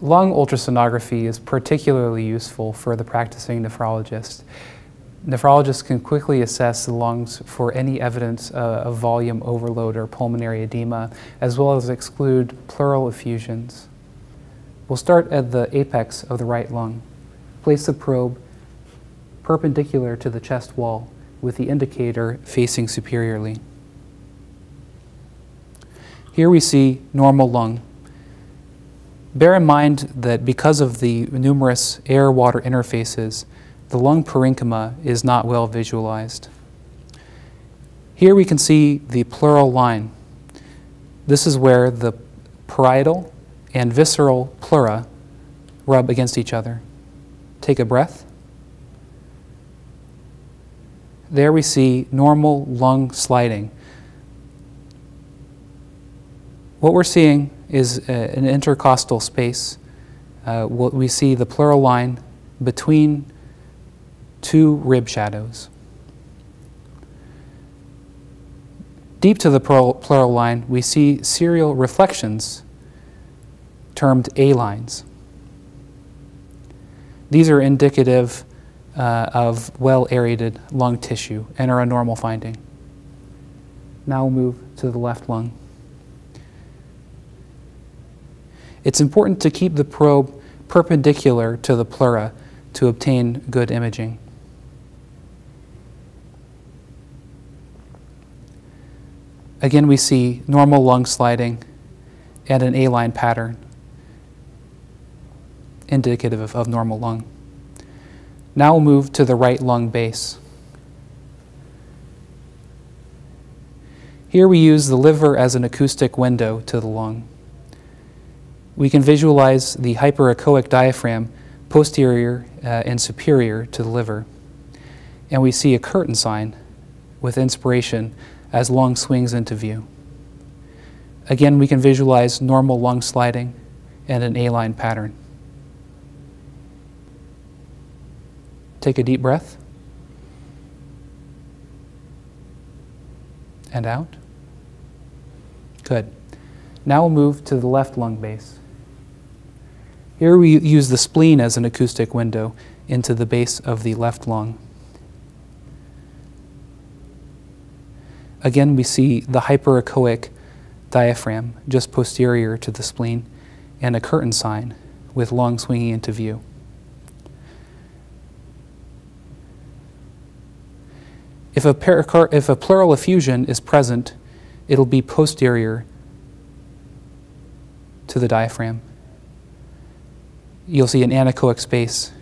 Lung ultrasonography is particularly useful for the practicing nephrologist. Nephrologists can quickly assess the lungs for any evidence uh, of volume overload or pulmonary edema, as well as exclude pleural effusions. We'll start at the apex of the right lung. Place the probe perpendicular to the chest wall with the indicator facing superiorly. Here we see normal lung. Bear in mind that because of the numerous air-water interfaces, the lung parenchyma is not well visualized. Here we can see the pleural line. This is where the parietal and visceral pleura rub against each other. Take a breath. There we see normal lung sliding. What we're seeing is uh, an intercostal space. Uh, we see the pleural line between two rib shadows. Deep to the pleural line, we see serial reflections termed A lines. These are indicative uh, of well aerated lung tissue and are a normal finding. Now we'll move to the left lung. It's important to keep the probe perpendicular to the pleura to obtain good imaging. Again, we see normal lung sliding and an A-line pattern indicative of, of normal lung. Now we'll move to the right lung base. Here we use the liver as an acoustic window to the lung. We can visualize the hyperechoic diaphragm posterior uh, and superior to the liver. And we see a curtain sign with inspiration as lung swings into view. Again, we can visualize normal lung sliding and an A-line pattern. Take a deep breath. And out. Good. Now we'll move to the left lung base. Here we use the spleen as an acoustic window into the base of the left lung. Again, we see the hyperechoic diaphragm just posterior to the spleen and a curtain sign with lung swinging into view. If a, if a pleural effusion is present, it'll be posterior to the diaphragm. You'll see an anechoic space,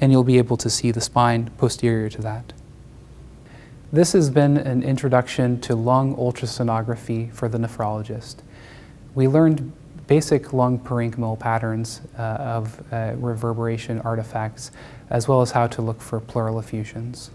and you'll be able to see the spine posterior to that. This has been an introduction to lung ultrasonography for the nephrologist. We learned basic lung parenchymal patterns uh, of uh, reverberation artifacts, as well as how to look for pleural effusions.